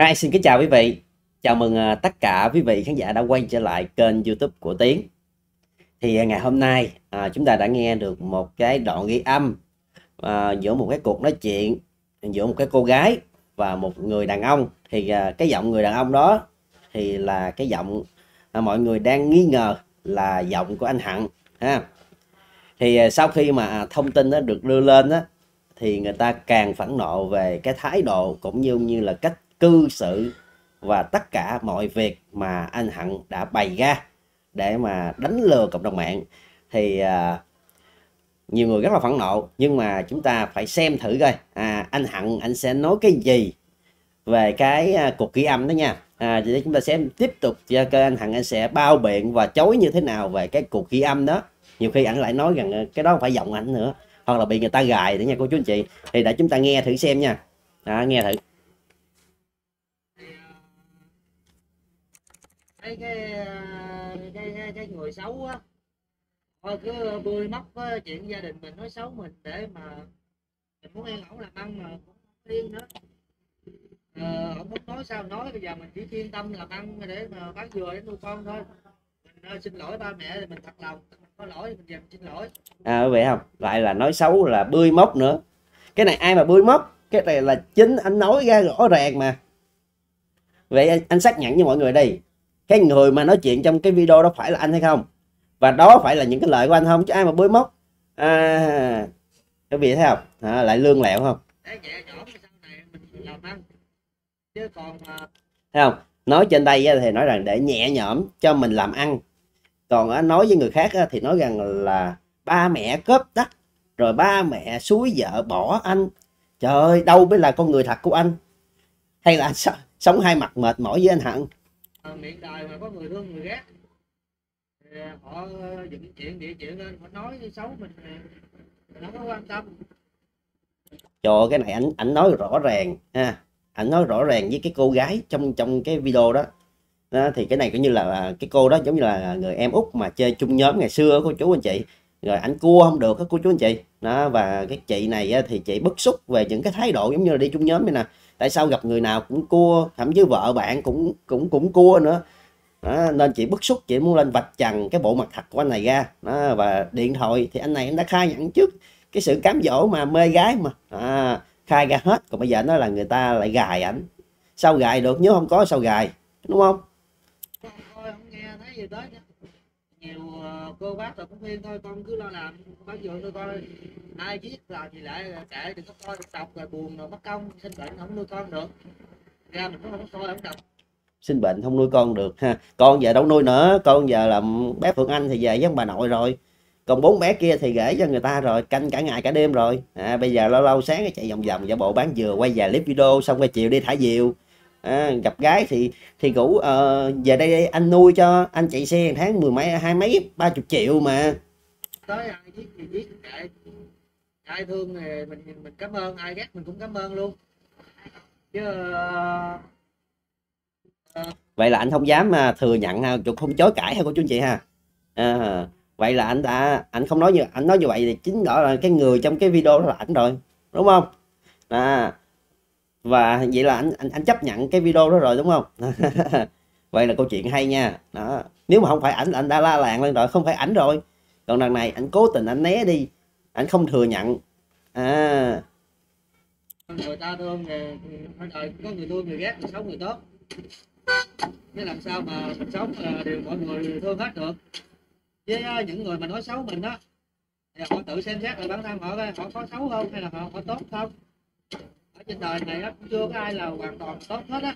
Hi, xin kính chào quý vị. Chào mừng à, tất cả quý vị khán giả đã quay trở lại kênh YouTube của Tiến. Thì à, ngày hôm nay à, chúng ta đã nghe được một cái đoạn ghi âm à, giữa một cái cuộc nói chuyện giữa một cái cô gái và một người đàn ông. Thì à, cái giọng người đàn ông đó thì là cái giọng à, mọi người đang nghi ngờ là giọng của anh Hận ha. Thì à, sau khi mà thông tin đó được đưa lên đó thì người ta càng phẫn nộ về cái thái độ cũng như như là cách cư xử và tất cả mọi việc mà anh Hận đã bày ra để mà đánh lừa cộng đồng mạng thì à, nhiều người rất là phẫn nộ. Nhưng mà chúng ta phải xem thử coi à, anh Hận anh sẽ nói cái gì về cái à, cuộc ghi âm đó nha. À, để chúng ta xem tiếp tục cho cơ anh Hận anh sẽ bao biện và chối như thế nào về cái cuộc ghi âm đó. Nhiều khi anh lại nói rằng à, cái đó không phải giọng ảnh nữa hoặc là bị người ta gài nữa nha cô chú anh chị. Thì để chúng ta nghe thử xem nha. Đó, nghe thử. Cái cái cái cái, cái người xấu á. Thôi cứ bươi móc chuyện gia đình mình nói xấu mình để mà mình muốn ăn ổng làm ăn mà cũng không yên nữa. Ờ, ông muốn nói sao nói bây giờ mình chỉ chuyên tâm làm ăn để mà bán dừa để nuôi con thôi. Mình uh, xin lỗi ba mẹ thì mình thật lòng mình có lỗi thì mình về mình xin lỗi. À vậy không? Lại là nói xấu là bươi móc nữa. Cái này ai mà bươi móc? Cái này là chính anh nói ra rõ ràng mà. Vậy anh, anh xác nhận với mọi người đây cái người mà nói chuyện trong cái video đó phải là anh hay không? Và đó phải là những cái lời của anh không? Chứ ai mà bới móc? À quý vị thấy không? À, lại lương lẹo không? Thấy không? Nói trên đây thì nói rằng để nhẹ nhõm cho mình làm ăn. Còn nói với người khác thì nói rằng là ba mẹ cướp đất rồi ba mẹ suối vợ bỏ anh. Trời ơi đâu mới là con người thật của anh. Hay là sống hai mặt mệt mỏi với anh hận Ờ, miệng đời mà có người thương người ghét. Thì ờ, họ ờ, dựng chuyện địa chuyện lên họ nói xấu mình mình không có quan tâm. Cho cái này ảnh ảnh nói rõ ràng ha. Ảnh nói rõ ràng với cái cô gái trong trong cái video đó. Đó, thì cái này cũng như là à, cái cô đó giống như là người em út mà chơi chung nhóm ngày xưa cô chú anh chị rồi anh cua không được các cô chú anh chị. Đó và cái chị này thì chị bức xúc về những cái thái độ giống như là đi chung nhóm này nè. Tại sao gặp người nào cũng cua thậm chí vợ bạn cũng cũng cũng cua nữa. Đó, nên chị bức xúc chị muốn lên vạch trần cái bộ mặt thật của anh này ra. Đó, và điện thoại thì anh này anh đã khai nhận trước cái sự cám dỗ mà mê gái mà. À, khai ra hết. Còn bây giờ nói là người ta lại gài ảnh. Sao gài được? Nếu không có sao gài? Đúng không? Không nghe thấy gì tới nhiều ờ, cô bác rồi cũng khuyên thôi con cứ lo làm bán dựa thôi, coi ai giết làm gì lại kệ đừng có coi đừng đọc rồi buồn rồi mất công sinh bệnh không nuôi con được. Ra mình cũng không có coi không đọc sinh bệnh không nuôi con được ha. Con giờ đâu nuôi nữa con giờ làm bé Phượng Anh thì về với ông bà nội rồi. Còn bốn bé kia thì gửi cho người ta rồi canh cả ngày cả đêm rồi. À, bây giờ lâu lâu sáng chạy vòng vòng giả bộ bán dừa quay vài clip video xong rồi chiều đi thả diều à, gặp gái thì thì ngủ ờ, về đây anh nuôi cho anh chạy xe tháng mười mấy hai mấy ba chục triệu mà. Tới ai giết thì giết kệ ai thương thì mình mình cảm ơn ai ghét mình cũng cảm ơn luôn. Chứ ờ, vậy là anh không dám à, thừa nhận ha cũng không chối cãi ha cô chú anh chị ha? À, vậy là anh đã anh không nói như anh nói như vậy thì chính rõ là cái người trong cái video đó là ảnh rồi đúng không? À và vậy là anh anh anh chấp nhận cái video đó rồi, đúng không? Vậy là câu chuyện hay nha. Đó. Nếu mà không phải ảnh là anh đã la làng lên rồi, không phải ảnh rồi. Còn lần này, anh cố tình anh né đi. Anh không thừa nhận. À. Người ta thương người đời ờ, có người thương người ghét, người xấu, người tốt. Thế làm sao mà mình sống là đều mọi người thương hết được? Với ờ, những người mà nói xấu mình đó, thì họ tự xem xét lại bản thân họ họ có xấu không, hay là họ có tốt không? Trên đời này á cũng chưa có ai là hoàn toàn tốt hết á.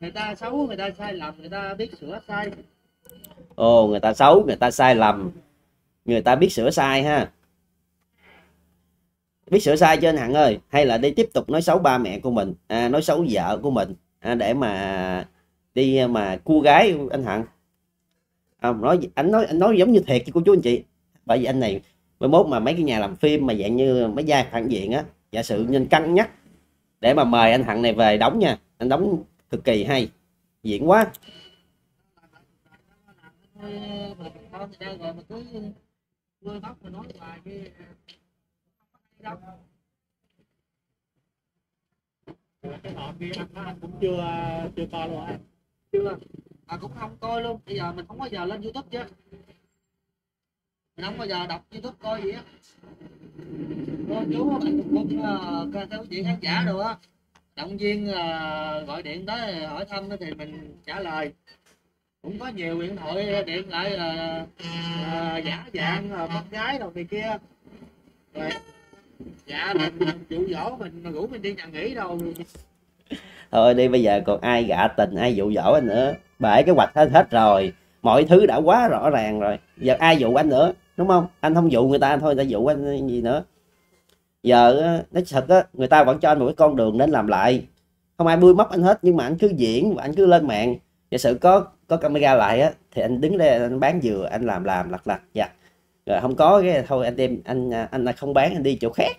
Người ta xấu người ta sai lầm người ta biết sửa sai. Ồ người ta xấu người ta sai lầm. Người ta biết sửa sai ha. Biết sửa sai cho anh Hằng ơi? Hay là đi tiếp tục nói xấu ba mẹ của mình à, nói xấu vợ của mình à, để mà đi à, mà cua gái anh Hằng? À, nói anh nói anh nói giống như thiệt chứ cô chú anh chị. Bởi vì anh này mới mốt mà mấy cái nhà làm phim mà dạng như mấy giai phản diện á giả sử nên cân nhắc, để mà mời anh Hằng này về đóng nha. Anh đóng cực kỳ hay, diễn quá. Cái họ kia anh cũng chưa chưa coi luôn anh chưa à cũng không coi luôn. Bây giờ mình không bao giờ lên youtube chứ. Mình không bao giờ đọc youtube coi gì á cô chú bạn cũng uh, các chị khán giả đồ á. Động viên uh, gọi điện tới hỏi thăm thì mình trả lời. Cũng có nhiều điện thoại điện lại là uh, giả dạng uh, con gái đồ này kia. Rồi dạ mình, mình dụ dỗ mình rủ mình đi nhà nghỉ đâu thôi đi bây giờ còn ai gạ tình ai dụ dỗ anh nữa. Bể cái hoạch hết hết rồi. Mọi thứ đã quá rõ ràng rồi. Giờ ai dụ anh nữa đúng không? Anh không dụ người ta thôi người ta dụ anh gì nữa giờ nói thật á, người ta vẫn cho anh một cái con đường đến làm lại. Không ai bươi móc anh hết, nhưng mà anh cứ diễn và anh cứ lên mạng. Giả sử có có camera lại á, thì anh đứng đây, anh bán dừa, anh làm làm, lặt lặt dạ. Rồi không có cái, thôi anh đem, anh à, anh không bán, anh đi chỗ khác.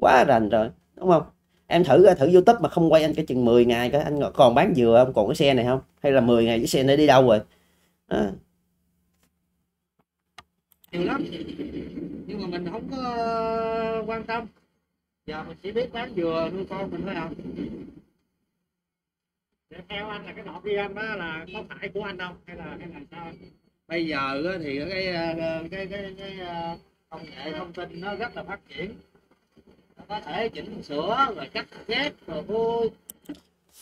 Quá rành rồi, đúng không? Em thử thử youtube mà không quay anh cái chừng 10 ngày cái anh còn bán dừa không, còn cái xe này không? Hay là 10 ngày cái xe này đi đâu rồi? À mà mình không có ờ, quan tâm. Giờ mình chỉ biết bán dừa nuôi con mình thôi à. Để theo anh là cái nọ kia anh đó là có phải của anh không? Hay là hay là sao? Bây giờ thì cái cái ờ, cái, cái, cái ờ, công nghệ thông tin nó rất là phát triển. Có thể chỉnh sửa rồi cắt ghép rồi vui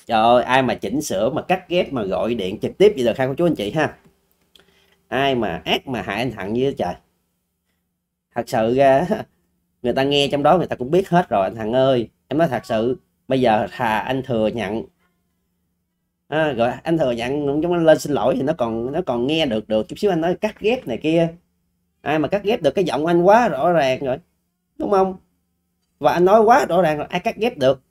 trời ơi ai mà chỉnh sửa mà cắt ghép mà gọi điện trực tiếp vậy được hai cô chú anh chị ha. Ai mà ác mà hại anh thằng như trời thật sự ra người ta nghe trong đó người ta cũng biết hết rồi anh thằng ơi. Em nói thật sự bây giờ thà anh thừa nhận. À, rồi anh thừa nhận chúng anh lên xin lỗi thì nó còn nó còn nghe được được. Chút xíu anh nói cắt ghép này kia. Ai mà cắt ghép được cái giọng anh quá rõ ràng rồi. Đúng không? Và anh nói quá rõ ràng rồi ai cắt ghép được?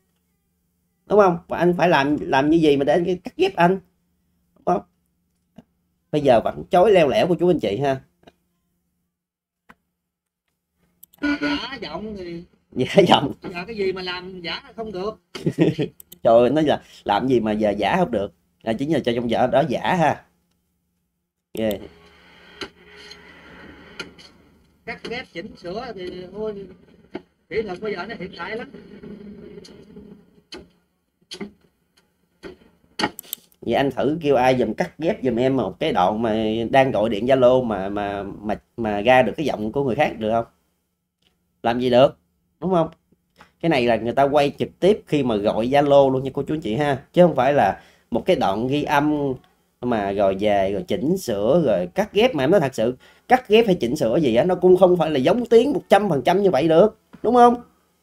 Đúng không? Và anh phải làm làm như gì mà để anh cắt ghép anh? Đúng không? Bây giờ vẫn chối leo lẻo của chú anh chị ha. Giả giọng thì giả giọng. Là cái gì mà làm giả không được. Trời ơi nói là làm gì mà giờ giả không được. Là chính là cho trong vợ đó giả ha. Yeah. cắt ghép chỉnh sửa thì thôi kỹ thuật bây giờ nó hiện đại lắm. Vậy anh thử kêu ai dùm cắt ghép dùm em một cái đoạn mà đang gọi điện zalo mà mà mà mà ra được cái giọng của người khác được không làm gì được đúng không? Cái này là người ta quay trực tiếp khi mà gọi zalo luôn nha cô chú anh chị ha. Chứ không phải là một cái đoạn ghi âm mà rồi về rồi chỉnh sửa rồi cắt ghép mà em nói thật sự cắt ghép hay chỉnh sửa gì á nó cũng không phải là giống tiếng một trăm phần trăm như vậy được đúng không?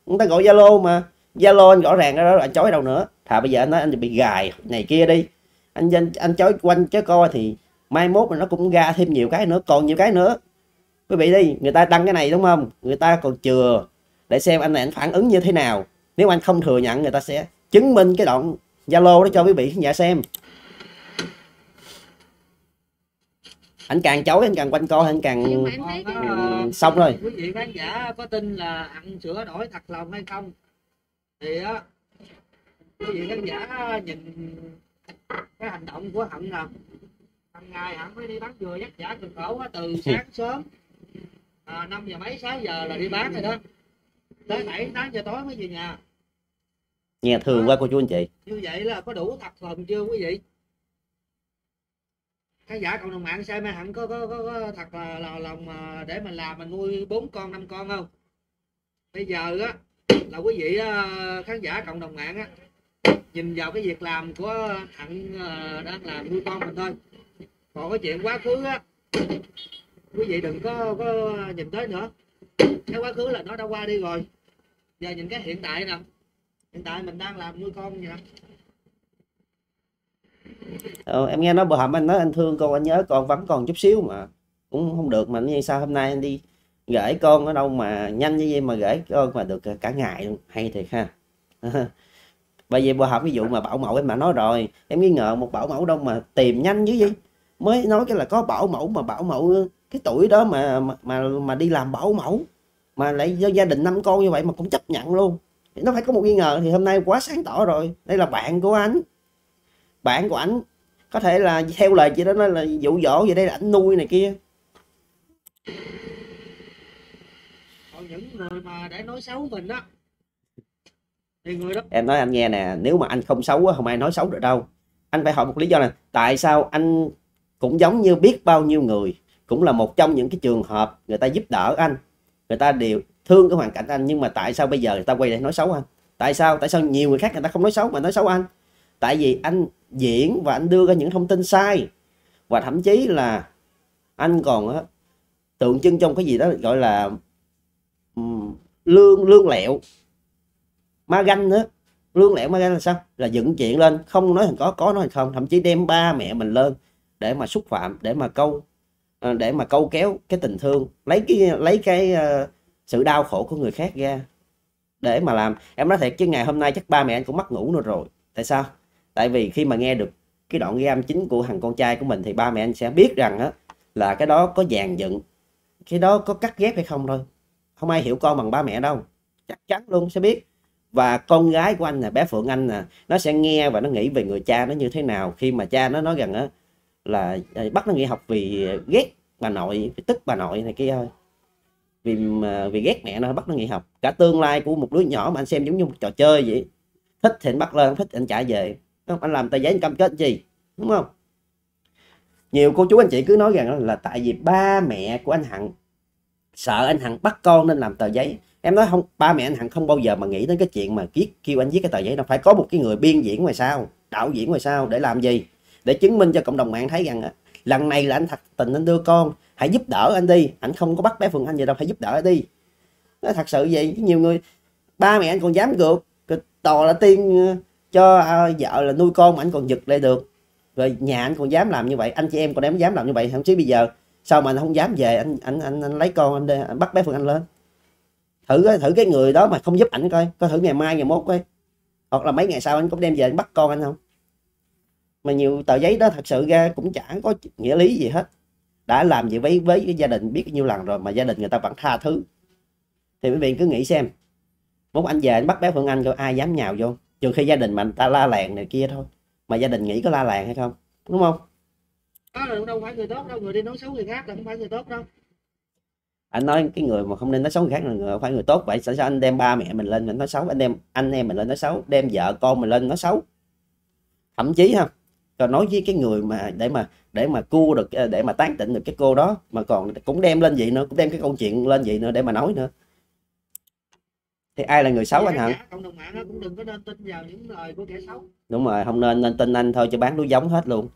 Người ta gọi zalo mà. Zalo anh rõ ràng đó là anh chối đâu nữa. Thà bây giờ anh nói anh bị gài này kia đi. Anh anh, anh chối quanh chối coi thì mai mốt mà nó cũng ra thêm nhiều cái nữa còn nhiều cái nữa quý vị đi người ta đăng cái này đúng không? Người ta còn chừa để xem anh này anh phản ứng như thế nào. Nếu anh không thừa nhận người ta sẽ chứng minh cái đoạn zalo đó cho quý vị khán giả xem. Anh càng chối anh càng quanh co anh càng ừ, xong rồi. quý vị khán giả có tin là ăn sửa đổi thật lòng hay không? Thì á quý vị khán giả nhìn cái hành động của hận nè. Hàng ngày hận phải đi bán dừa dắt giả cực khổ từ sáng sớm à, 5 giờ mấy 6 giờ là đi bán rồi đó. Tới 7 8 giờ tối mới về nhà. Nghe thường quá cô chú anh chị. Như vậy là có đủ thật lòng chưa quý vị? Khán giả cộng đồng mạng xem mai hẳn có có, có, có thật là, là lòng mà để mình làm mình nuôi bốn con năm con không? Bây giờ á là quý vị khán giả cộng đồng mạng á nhìn vào cái việc làm của thằng đang làm nuôi con mình thôi. Còn cái chuyện quá khứ á quý vị đừng có có nhìn tới nữa. Cái quá khứ là nó đã qua đi rồi. Giờ nhìn cái hiện tại nè. Hiện tại mình đang làm nuôi con vậy nè. Ờ, em nghe nói bữa hầm anh nói anh thương con anh nhớ con vắng còn chút xíu mà cũng không được mà như sao hôm nay anh đi gửi con ở đâu mà nhanh như vậy mà gửi con mà được cả ngày luôn. Hay thiệt ha. Bởi vì bữa hầm ví dụ mà bảo mẫu em mà nói rồi em nghi ngờ một bảo mẫu đâu mà tìm nhanh như vậy. Mới nói cái là có bảo mẫu mà bảo mẫu cái tuổi đó mà mà mà, đi làm bảo mẫu mà lại do gia đình năm con như vậy mà cũng chấp nhận luôn. Thì nó phải có một nghi ngờ. Thì hôm nay quá sáng tỏ rồi. Đây là bạn của anh. Bạn của anh có thể là theo lời chị đó nói là dụ dỗ vậy đây là anh nuôi này kia. Còn những người mà để nói xấu mình đó thì người đó em nói anh nghe nè nếu mà anh không xấu á, không ai nói xấu được đâu. Anh phải hỏi một lý do là tại sao anh cũng giống như biết bao nhiêu người cũng là một trong những cái trường hợp người ta giúp đỡ anh. Người ta đều thương cái hoàn cảnh anh nhưng mà tại sao bây giờ người ta quay lại nói xấu anh? Tại sao tại sao nhiều người khác người ta không nói xấu mà nói xấu anh? Tại vì anh diễn và anh đưa ra những thông tin sai. Và thậm chí là anh còn á, tượng trưng trong cái gì đó gọi là um, lương lương lẹo. Ma ganh nữa. Lương lẹo ma ganh là sao? Là dựng chuyện lên không nói thành có có nói thành không. Thậm chí đem ba mẹ mình lên để mà xúc phạm để mà câu Ờ, để mà câu kéo cái tình thương lấy cái lấy cái uh, sự đau khổ của người khác ra để mà làm. Em nói thiệt chứ ngày hôm nay chắc ba mẹ anh cũng mất ngủ nữa rồi. Tại sao? Tại vì khi mà nghe được cái đoạn ghi âm chính của thằng con trai của mình thì ba mẹ anh sẽ biết rằng á là cái đó có dàn dựng cái đó có cắt ghép hay không thôi. Không ai hiểu con bằng ba mẹ đâu. Chắc chắn luôn sẽ biết. Và con gái của anh là bé Phượng Anh nè nó sẽ nghe và nó nghĩ về người cha nó như thế nào. Khi mà cha nó nói rằng á là à, bắt nó nghỉ học vì ghét bà nội vì tức bà nội này kia thôi. Vì vì ghét mẹ nó bắt nó nghỉ học. Cả tương lai của một đứa nhỏ mà anh xem giống như một trò chơi vậy. Thích thì anh bắt lên thích thì anh trả về. Không? Anh làm tờ giấy anh cam kết gì đúng không? Nhiều cô chú anh chị cứ nói rằng là tại vì ba mẹ của anh Hằng sợ anh Hằng bắt con nên làm tờ giấy. Em nói không ba mẹ anh Hằng không bao giờ mà nghĩ đến cái chuyện mà viết kêu anh viết cái tờ giấy nó phải có một cái người biên diễn ngoài sao, đạo diễn ngoài sao để làm gì? Để chứng minh cho cộng đồng mạng thấy rằng lần này là anh thật tình anh đưa con hãy giúp đỡ anh đi. Anh không có bắt bé phượng Anh gì đâu hãy giúp đỡ anh đi. Nó thật sự vậy nhiều người ba mẹ anh còn dám gượt tò là tiên ờ, cho à, vợ là nuôi con mà anh còn giật lại được. Rồi nhà anh còn dám làm như vậy anh chị em còn dám dám làm như vậy thậm chí bây giờ sao mà anh không dám về anh anh anh, anh lấy con anh, đi, anh bắt bé phượng Anh lên? Thử thử cái người đó mà không giúp ảnh coi coi thử ngày mai ngày mốt coi. Hoặc là mấy ngày sau anh cũng đem về anh bắt con anh không? Mà nhiều tờ giấy đó thật sự ra cũng chẳng có nghĩa lý gì hết. Đã làm gì với với cái gia đình biết nhiêu lần rồi mà gia đình người ta vẫn tha thứ. Thì quý vị cứ nghĩ xem. Muốn anh về anh bắt bé Phương Anh coi ai dám nhào vô? Trừ khi gia đình mà anh ta la làng này kia thôi. Mà gia đình nghĩ có la làng hay không? Đúng không? Đó là đâu phải người tốt đâu người đi nói xấu người khác là không phải người tốt đâu. Anh nói cái người mà không nên nói xấu người khác là người phải người tốt. Vậy sao anh đem ba mẹ mình lên mình nói xấu anh đem anh em mình lên nói xấu đem vợ con mình lên nói xấu? Thậm chí ha còn nói với cái người mà để mà để mà cua được để mà tán tỉnh được cái cô đó mà còn cũng đem lên vậy nữa cũng đem cái câu chuyện lên vậy nữa để mà nói nữa. Thì ai là người xấu anh kẻ xấu. Đúng rồi không nên nên tin anh thôi cho bán đuôi giống hết luôn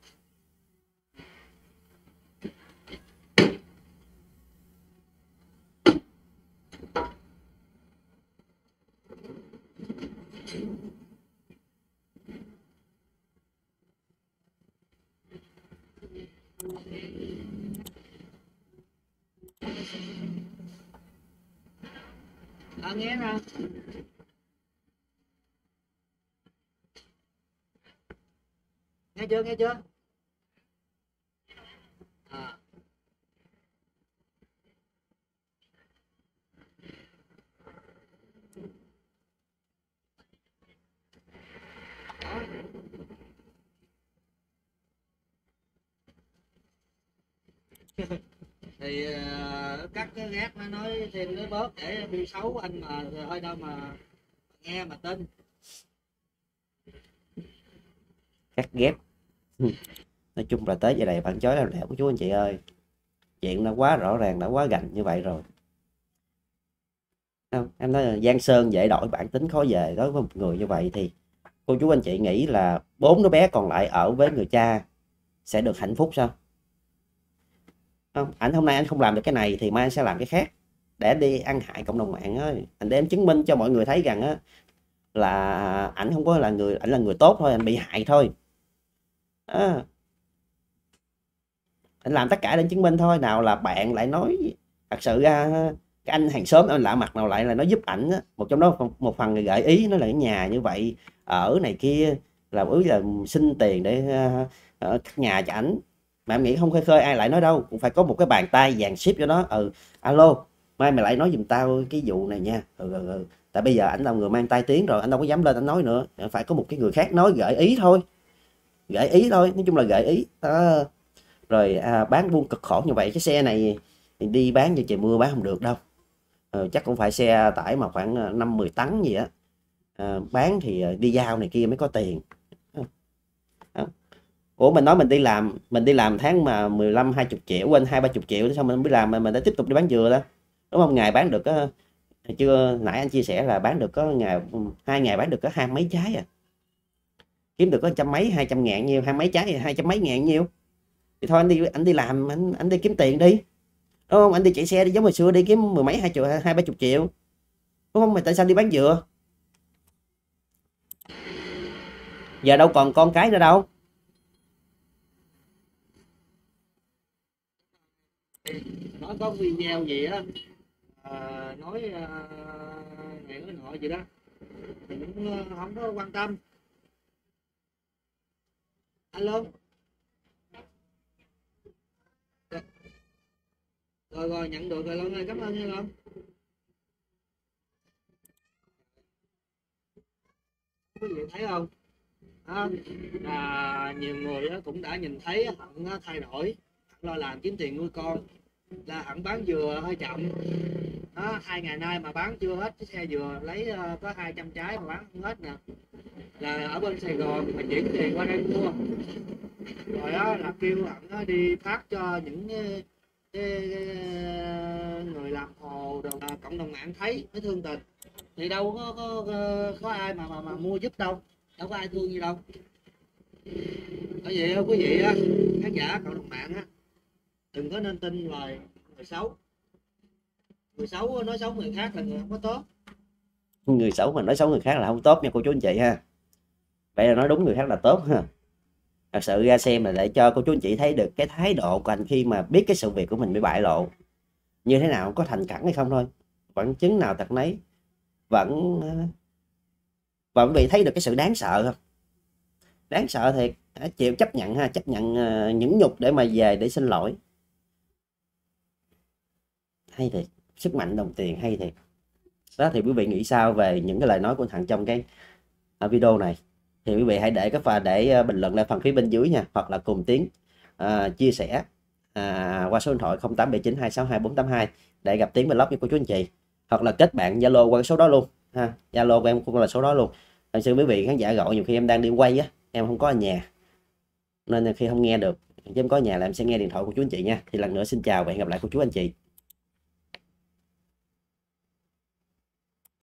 à, nghe nè nghe chưa nghe chưa à. thì gác nó nói thêm nó bớt để đi xấu anh mà hơi đâu mà nghe mà tin. Cắt ghép. Nói chung là tới giờ này bạn chói làm lẻo của chú anh chị ơi. Chuyện nó quá rõ ràng, đã quá gành như vậy rồi. Không, em nói là giang sơn dễ đổi bản tính khó về đối với một người như vậy thì cô chú anh chị nghĩ là bốn đứa bé còn lại ở với người cha sẽ được hạnh phúc sao? Không ảnh hôm nay anh không làm được cái này thì mai anh sẽ làm cái khác. Để đi ăn hại cộng đồng mạng ơi anh đem chứng minh cho mọi người thấy rằng á là ảnh không có là người ảnh là người tốt thôi anh bị hại thôi. À. anh làm tất cả để chứng minh thôi nào là bạn lại nói thật sự ra cái anh hàng xóm anh lạ mặt nào lại là nó giúp ảnh á. Một trong đó một phần người gợi ý nó là cái nhà như vậy ở này kia là ứ là xin tiền để uh, cắt nhà cho ảnh mà em nghĩ không khơi khơi ai lại nói đâu cũng phải có một cái bàn tay dàn ship cho nó ừ alo mai mày lại nói giùm tao cái vụ này nha. Ừ, ừ, ừ. tại bây giờ ảnh là người mang tai tiếng rồi anh đâu có dám lên anh nói nữa. Phải có một cái người khác nói gợi ý thôi. Gợi ý thôi nói chung là gợi ý. À, rồi à, bán buôn cực khổ như vậy cái xe này đi bán cho trời mưa bán không được đâu. Ừ, chắc cũng phải xe tải mà khoảng à, 5 10 tấn gì á. À, bán thì à, đi giao này kia mới có tiền. Ủa, mình nói mình đi làm, mình đi làm tháng mà 15 20 triệu, quên hai ba chục triệu xong mình mới làm mà mình đã tiếp tục đi bán dừa đó. Đúng không? Ngày bán được có, chưa, nãy anh chia sẻ là bán được có ngày, hai ngày bán được có hai mấy trái à. Kiếm được có trăm mấy, hai trăm ngàn nhiêu, hai mấy trái hai trăm mấy ngàn nhiêu. Thì thôi anh đi anh đi làm, anh anh đi kiếm tiền đi. Đúng không? Anh đi chạy xe đi, giống hồi xưa đi kiếm mười mấy, hai triệu hai ba chục triệu. Đúng không? Mà tại sao đi bán dừa? Giờ đâu còn con cái nữa đâu. Nó có video gì á à, nói à, này nói nọ gì đó. Thì cũng ờ, không có quan tâm. Alo? Rồi rồi nhận được rồi luôn ơi cảm ơn nha luôn quý vị thấy không? À, là nhiều người cũng đã nhìn thấy hận thay đổi hận lo làm kiếm tiền nuôi con là hẳn bán dừa hơi chậm. Đó, hai ngày nay mà bán chưa hết cái xe dừa lấy uh, có 200 trái mà bán không hết nè. Là ở bên Sài Gòn mà chuyển tiền qua đây mua. Rồi đó là kêu hẳn đi phát cho những cái, cái, cái, người làm hồ đồ, à, cộng đồng mạng thấy mới thương tình. Thì đâu có có, có, có ai mà, mà mà mua giúp đâu đâu có ai thương gì đâu. Bởi vậy quý vị á khán giả cộng đồng mạng á đừng có nên tin lời người xấu. Người xấu nói xấu người khác là người không có tốt. Người xấu mà nói xấu người khác là không tốt nha cô chú anh chị ha. Vậy là nói đúng người khác là tốt ha. Thật sự ra xem là để cho cô chú anh chị thấy được cái thái độ của anh khi mà biết cái sự việc của mình bị bại lộ. Như thế nào, có thành cẳng hay không thôi. Vẫn chứng nào thật nấy. Vẫn ờ, vẫn bị thấy được cái sự đáng sợ không? Đáng sợ thiệt. Chịu chấp nhận ha, chấp nhận ờ, những nhục để mà về để xin lỗi hay thiệt sức mạnh đồng tiền hay thiệt đó thì quý vị nghĩ sao về những cái lời nói của thằng trong cái à, video này? Thì quý vị hãy để cái pha để ờ, bình luận lại phần phía bên dưới nha hoặc là cùng tiếng uh, ờ, chia sẻ uh, qua số điện thoại 0879262482 để gặp tiếng blog với cô chú anh chị hoặc là kết bạn zalo qua số đó luôn ha zalo của em cũng là số đó luôn. Thật sự quý vị khán giả gọi nhiều khi em đang đi quay á em không có ở nhà nên khi không nghe được chứ em có nhà là em sẽ nghe điện thoại của chú anh chị nha. Thì lần nữa xin chào và hẹn gặp lại cô chú anh chị.